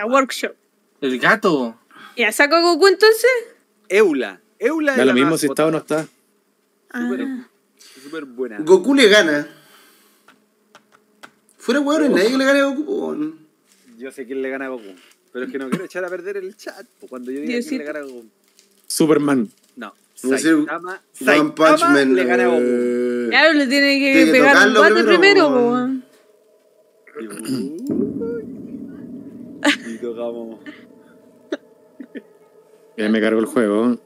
La workshop. El gato. ¿Ya saco a Goku entonces? Eula. Eula Da es lo la mismo más si está o no está. Súper Ah. súper buena. Goku le gana. Fuera weón, nadie le gane a Goku. Yo sé quién le gana a Goku. Pero es que no quiero echar a perder el chat. Cuando yo diga quién le gana a Goku. Superman. No. A Saitama, One Saitama Punch Man. le gana a Goku. eh, Claro, le tiene que Tiene que pegar un bate primero, primero, tocamos. Ya me cargo el juego.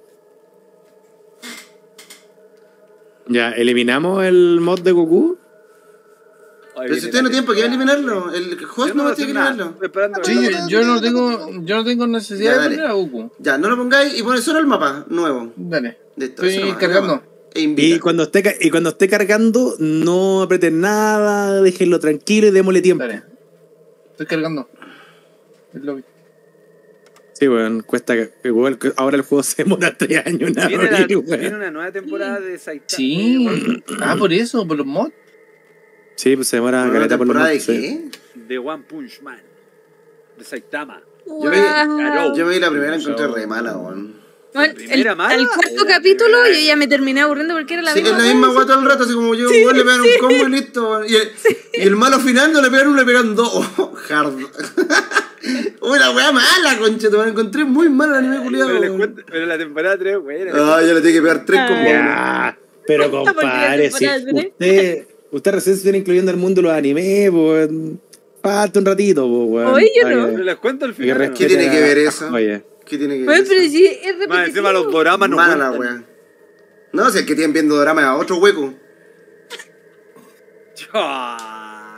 Ya, ¿eliminamos el mod de Goku? Pero si usted no tiene por qué eliminarlo, el host no, tiene que eliminarlo. Sí, yo no tengo, yo no tengo necesidad Ya, de poner a Goku. Ya, no lo pongáis y pones solo el mapa nuevo. Dale. Listo, Estoy cargando. más. E. Y cuando, esté, ca- y cuando esté cargando, no aprieten nada, déjenlo tranquilo y démosle tiempo. Dale. Estoy cargando. El lobby. Sí, weón, cuesta que igual que ahora el juego se demora tres años en la- viene una nueva temporada de Saitama. Sí. Ah, por eso, por los mods. Sí, pues se demora ¿Una caleta por los temporada de mods, sí. qué? De One Punch Man. De Saitama. Yo me, Wow. yo me vi la primera encontré re mala, weón. Bueno, primera el, al cuarto capítulo yo ya me terminé aburriendo porque era la Sí, es misma. la misma weá todo el rato, así como yo, le pegan un combo y listo. Y el, y el malo final no le pegan uno, le pegan dos. Oh, hard. Uy, la weá mala, concha, te encontré muy mal el anime culiado. Pero, weón. pero la temporada 3, güey. Ah, ya le tengo que pegar tres Ah. combos. Ya, pero compadre, si usted, usted recién se viene incluyendo el mundo de los animes, pues falta un ratito, pues, weón. Oye, yo Ay, no. Pero les cuento al final. respeten tiene que ver eso? Oye, ¿Qué tiene que Pues, ver? pero eso? sí, es repetitivo. Más encima los doramas no Mala. No, si es que tienen viendo drama a otro hueco.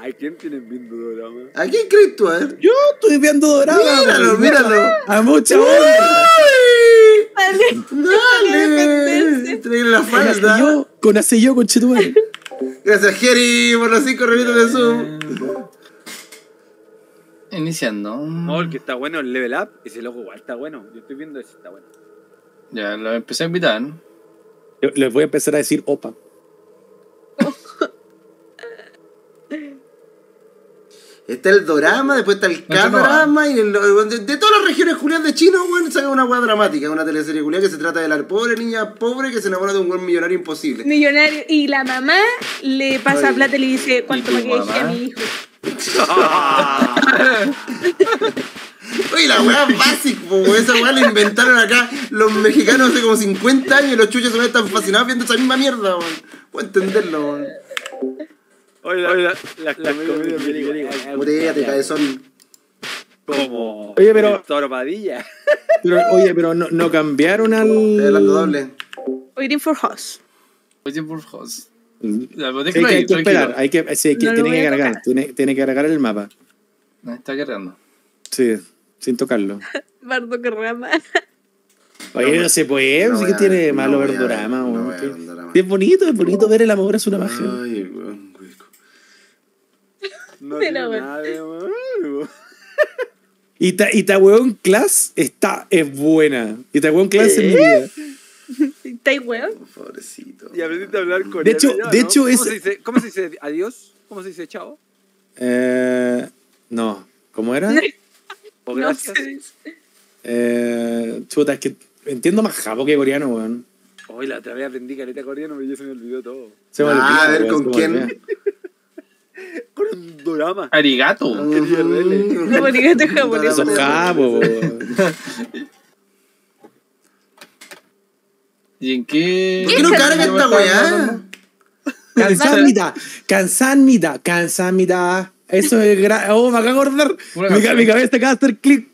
Ay, ¿quién tiene viendo dorama? ¿A quién crees tú? A ver. yo estoy viendo dorado. Míralo, míralo. A mucha honra. ¡Ay! ¡Dale! Trae la Con hace falda. yo, con hace yo, con Chetumare. Gracias, Jerry, por los cinco remitos de Zoom. Iniciando. No, el que está bueno es Level Up. Ese loco igual está bueno. Yo estoy viendo ese, está bueno. Ya, lo empecé a invitar. Les voy a empezar a decir opa. Está el dorama, después está el K-drama y el, de, de todas las regiones juliadas de China, weón, saca una weá dramática, una teleserie culiada que se trata de la pobre niña pobre que se enamora de un buen millonario imposible. Millonario. Y la mamá le pasa plata y le dice cuánto ¿Y me quedé a mi hijo. Oye, la weá básica, po, esa weá la inventaron acá los mexicanos hace como 50 años y los chuchos se están fascinados viendo esa misma mierda, weón. Puedo entenderlo, weón. Oye, la, la, las comedias cabezón. Como. Oye, pero- Toro Padilla. Pero, oye, pero no, no cambiaron Estoy al. hablando doble. Waiting for. Oye. Sí, Ya, lo que déjalo hay que esperar, hay que, sí, hay que- No lo tiene que cargar, tiene, tiene que cargar el mapa. No, está cargando. Sí, sin tocarlo. Bardo que rama. Oye, no, se puede, no sí que tiene no malo voy ver a- dorama, no weón, voy a que- ver dorama. Es bonito, es bonito ver el amor es una magia. Ay. No Pero tiene bueno. nada de malo. Y ta, y ta weón Class está, es buena. Y ta weón Class es mi vida. ¿Está ahí, weón? Pobrecito. Y aprendiste a hablar coreano. De hecho- ya, de ¿no? hecho ¿Cómo es- se dice, ¿Cómo se dice adiós? ¿Cómo se dice chao? Eh, no, ¿cómo era? O No sé. Eh, chuta, es que entiendo más japo que coreano, weón. Hoy la otra vez aprendí caleta coreano, pero ya se me olvidó todo. Se me Ah, a ver, weón, ¿con quién? Drama. Arigato. No, porque este japonés. Esos weón. ¿Y en qué? ¿Por qué no carga esta weá? Kansamida, kansamida, kansamida. Eso es gra Oh, me acabo de acordar. Mi, mi cabeza acaba de hacer clic.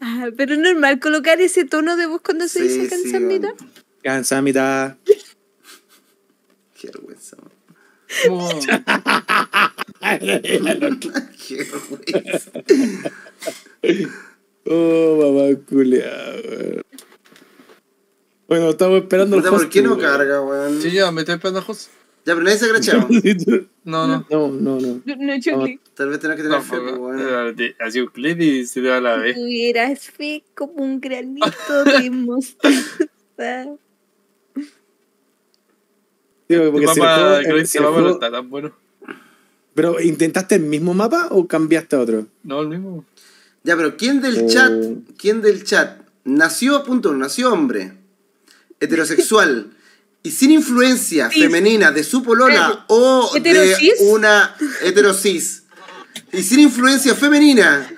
Ah, pero es normal colocar ese tono de voz cuando se Sí, dice sí, cansamita. weón. Kansamida. Qué vergüenza, weón. Oh, mamá culiao, weón. Bueno, estamos esperando el Puta, ¿Por qué no carga, weón? Sí, ya, me estoy esperando a host. Ya, pero nadie se. No, no. No, no, no. No, clic. Tal vez tengas que tener No, fe, weón. Así un clip y se te va la vez. Tuvieras fe como un granito de mostaza. Tu porque si el juego- si papá no está tan bueno. ¿Pero intentaste el mismo mapa o cambiaste a otro? No, el mismo. Ya, pero ¿quién del Oh. chat, quién del chat nació, punto, uno, nació hombre, heterosexual y sin influencia Cis. femenina de su polola Eh, o de una heterosis y sin influencia femenina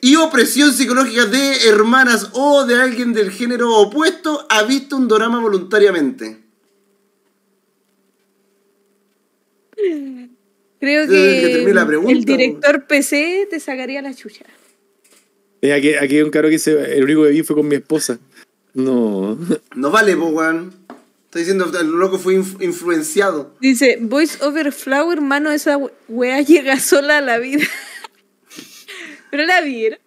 y opresión psicológica de hermanas o de alguien del género opuesto ha visto un drama voluntariamente? Creo que que, termine la pregunta, el director PC te sacaría la chucha. Eh, aquí, aquí hay un caro que dice, el único que vi fue con mi esposa. No. No vale, po, weón. Está diciendo, el loco fue inf- influenciado. Dice, Voice over Flower, mano, esa we- wea llega sola a la vida. Pero la vieron.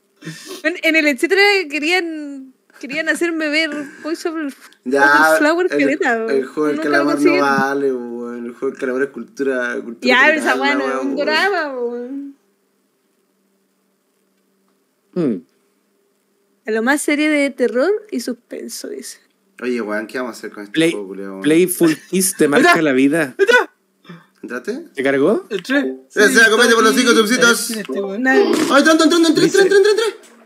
En, en el etcétera querían querían hacerme ver Voice over, Ya, Flower el, caleta, el juego del calamar no vale, weón. El juego del calamar es cultura. cultura Ya, esa la no es un drama, weón. Hmm. A lo más serie de terror y suspenso, dice. Oye, weón, ¿qué vamos a hacer con este Play, juego, culiao? Playful Kiss te marca la vida. ¿Entraste? ¿Te cargó? El 3. Ese, comete por los cinco subsitos. Este. Nadie. ¡Ay, entrando, entrando, entré, entré, entré, entré, entré!